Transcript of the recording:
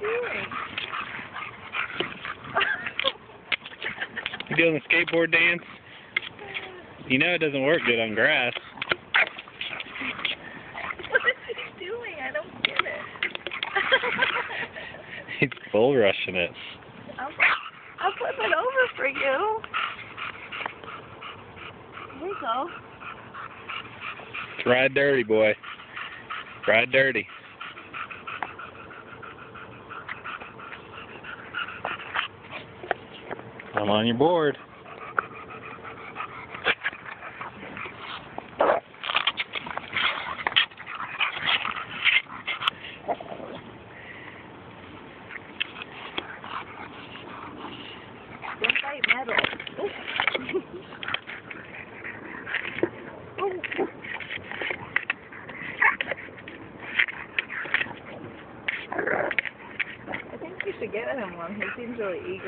doing? you doing a skateboard dance? You know it doesn't work good on grass. What is he doing? I don't get it. He's bull rushing it. I'll, I'll flip it over for you. There you go. Ride dirty, boy. Ride dirty. I'm on your board. I think you should get him one. He seems really eager.